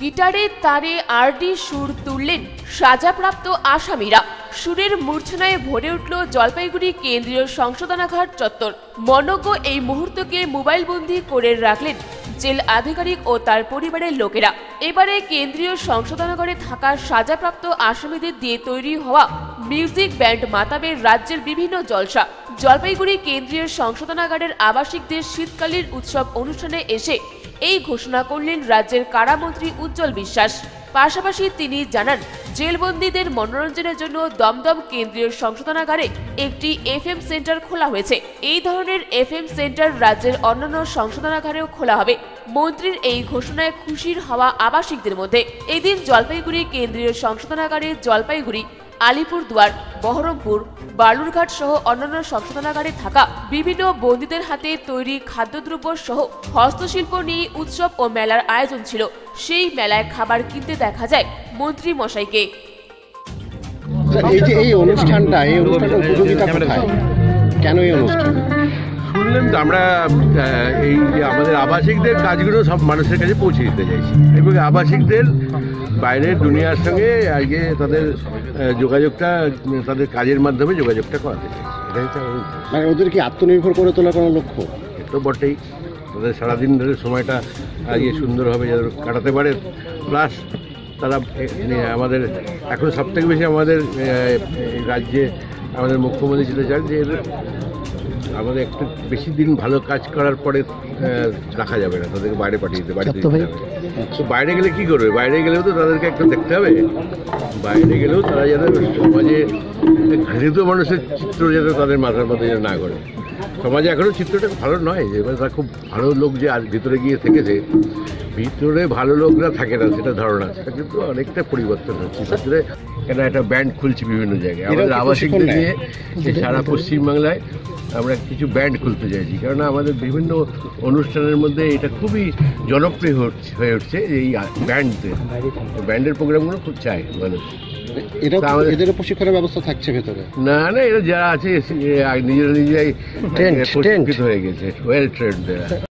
গিটারে তারে আরডি সুর তুললেন সাজাপ্রাপ্ত আসামিরা। সুরের মূর্ছনায় ভরে উঠল জলপাইগুড়ি কেন্দ্রীয় সংশোধনাঘাট চত্বর। মনজ্ঞ এই মুহূর্তকে মোবাইলবন্দি করে রাখলেন জেল আধিকারিক ও তার পরিবারের লোকেরা। এবারে কেন্দ্রীয় সংশোধনাগারে থাকা সাজাপ্রাপ্ত আসামিদের দিয়ে তৈরি হওয়া মিউজিক ব্যান্ড মাতাবের রাজ্যের বিভিন্ন জলসা। জলপাইগুড়ি কেন্দ্রীয় সংশোধনাগারের আবাসিকদের শীতকালীন উৎসব অনুষ্ঠানে এসে এই ঘোষণা করলেন রাজ্যের কারামন্ত্রী উজ্জ্বল বিশ্বাস। পাশাপাশি তিনি জানান জেলবন্দীদের মনোরঞ্জনের জন্য দমদম কেন্দ্রীয় সংশোধনাগারে একটি এফএম সেন্টার খোলা হয়েছে। এই ধরনের এফএম সেন্টার রাজ্যের অন্যান্য সংশোধনাগারেও খোলা হবে। মন্ত্রীর এই ঘোষণায় খুশির হওয়া আবাসিকদের মধ্যে। এদিন জলপাইগুড়ি কেন্দ্রীয় সংশোধনাগারে জলপাইগুড়ি, আলিপুরদুয়ার, বহরমপুর, বালুরঘাট সহ অন্যান্য সংশোধনাগারে থাকা বিভিন্ন বন্দীদের হাতে তৈরি খাদ্যদ্রব্য সহ হস্তশিল্প নিয়ে উৎসব ও মেলার আয়োজন ছিল। সেই মেলায় খাবার কিনতে দেখা যায়। মন্ত্রী মশাইকে। এই যে এই অনুষ্ঠানটা এই অনুষ্ঠানটা উপযোগিতা কোথায়? কেন এই অনুষ্ঠান? শুনলেন তো আমরা এই যে আমাদের আবাসিকদের কাজগুলো সব মানুষের কাছে পৌঁছে দিতে চাইছি। এবং আবাসিকদের বাইরের দুনিয়ার সঙ্গে আজকে তাদের যোগাযোগটা তাদের কাজের মাধ্যমে যোগাযোগটা করাতে চাইছি। মানে ওদের কি আত্মনির্ভর করে তোলা কোনো লক্ষ্য? এ তো বটেই। তাদের সারাদিন ধরে সময়টা আজকে সুন্দরভাবে যেন কাটাতে পারে প্লাস তারা আমাদের এখন সবথেকে বেশি আমাদের রাজ্যে আমাদের মুখ্যমন্ত্রী যেটা চান যে আমাদের একটু বেশি দিন ভালো কাজ করার পরে রাখা যাবে না তাদেরকে বাইরে পাঠিয়ে দিতে বাড়িতে তো বাইরে গেলে কি করবে? বাইরে গেলেও তো তাদেরকে একটু দেখতে হবে। বাইরে গেলেও তারা যেন সমাজে ঘৃণিত মানুষের চিত্র যেন তাদের মাথার মধ্যে যেন না করে সমাজে এখনও চিত্রটা ভালো নয় যে তারা খুব ভালো লোক যে আর ভিতরে গিয়ে থেকেছে ভিতরে ভালো লোকরা থাকে না সেটা ধারণা সেটা কিন্তু অনেকটা পরিবর্তন হচ্ছে। ভিতরে কেন একটা ব্যান্ড খুলছি বিভিন্ন জায়গায়। আমাদের আবাসিকদের নিয়ে সারা পশ্চিমবাংলায় আমরা কিছু ব্যান্ড খুলতে চাইছি। কারণ আমাদের বিভিন্ন অনুষ্ঠানের মধ্যে এটা খুবই জনপ্রিয় হচ্ছে- হয়ে উঠছে এই ব্যান্ডদের ব্যান্ডের প্রোগ্রামগুলো খুব চাই মানুষ। প্রশিক্ষণের ব্যবস্থা থাকছে ভেতরে? না না এরা যারা আছে নিজেরা নিজেরাই প্রশিক্ষিত হয়ে গেছে। Well trend